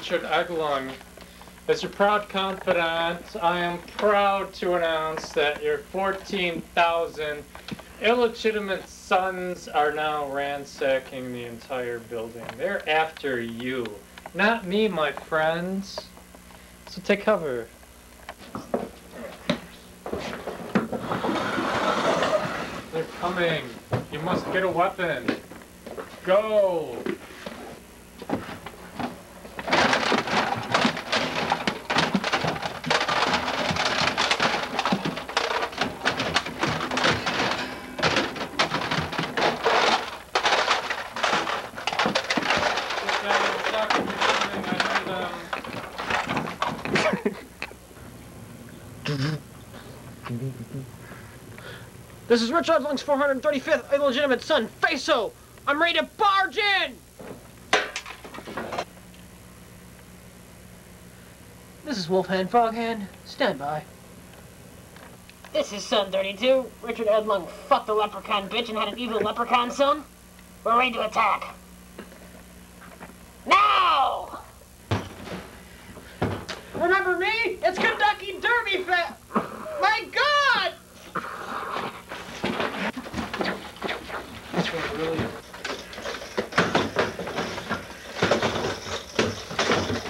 Richard Edlund. As your proud confidant, I am proud to announce that your 14,000 illegitimate sons are now ransacking the entire building. They're after you, not me, my friends. So take cover. They're coming. You must get a weapon. Go! This is Richard Lung's 435th illegitimate son, Faso. I'm ready to barge in. This is Wolfhand Foghand. Stand by. This is Son 32. Richard Edlund fucked a leprechaun bitch and had an evil leprechaun son. We're ready to attack. Now! Remember me? It's Kentucky Derby Fa- My God!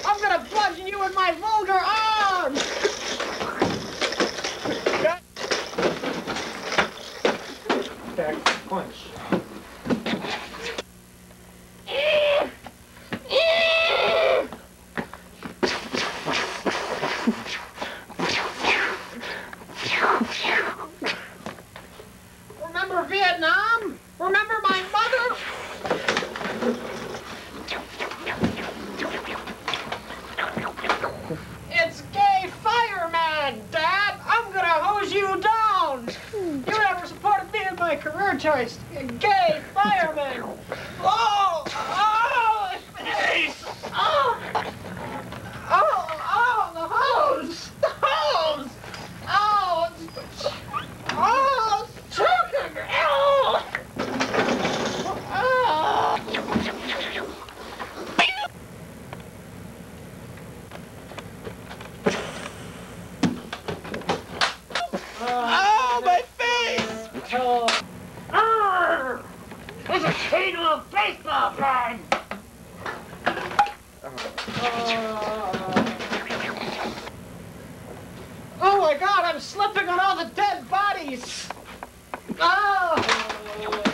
I'm gonna bludgeon you with my vulgar arms! Back punch. Remember Vietnam? Remember my mother? It's gay fireman, Dad! I'm gonna hose you down! You never supported me in choice. Gay fireman! Oh. oh my god, I'm slipping on all the dead bodies! Oh!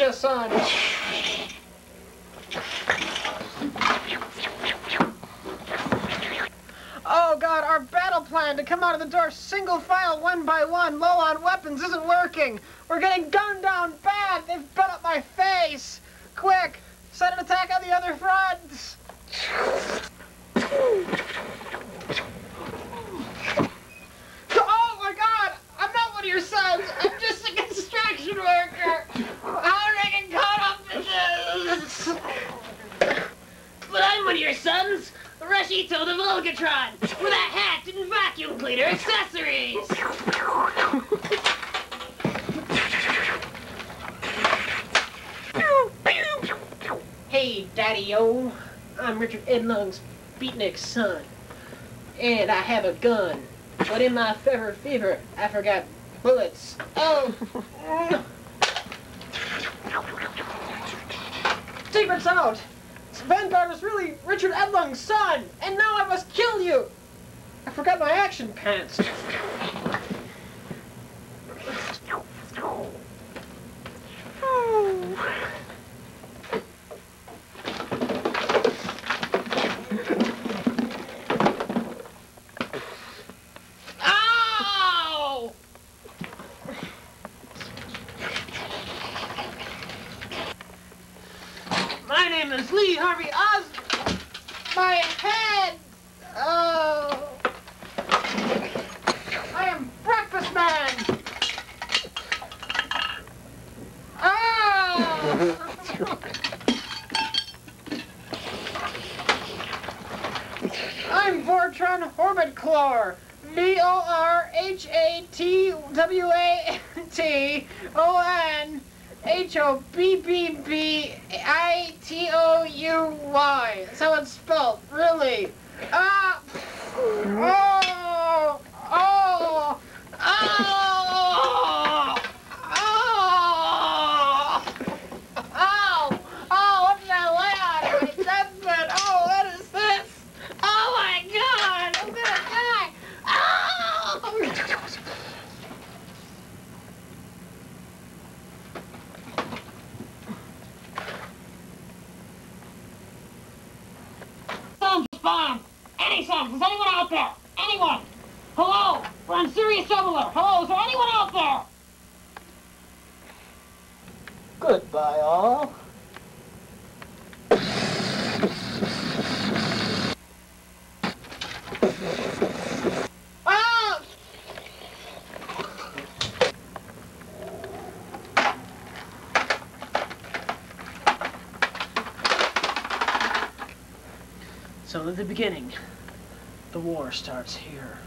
Ninja Son! Oh god, our battle plan to come out of the door single file, one by one, low on weapons isn't working. We're getting gunned down of your sons, Rashito the Volgatron, with a hat and vacuum cleaner accessories! Hey, Daddy-O. I'm Richard Edlund's beatnik son. And I have a gun. But in my fever fever, I forgot bullets. Oh! Secret's out! Vanguard was really Richard Edlund's son! And now I must kill you! I forgot my action pants. name is Lee Harvey Oswald. My head. Oh. I am breakfast man. Oh. I'm Vortron Horbatclor. B O R H A T W A T O N. Ah! von Horbatklor. V-O-R-H-A-T-W-A-T-O-N H-O-B-B-B-I-T-O-U-Y. That's how it's spelled, really. Ah! Oh! Oh! Oh! Oh! Oh! Oh, what did I lay on? My deathbed. Oh, what is this? Oh my god! I'm gonna die! Oh! Sounds bomb. Any sounds. Is anyone out there? Anyone? Hello? We're on Sirius Cellular. Hello? Is there anyone out there? Goodbye, all. Ah! So at the beginning, the war starts here.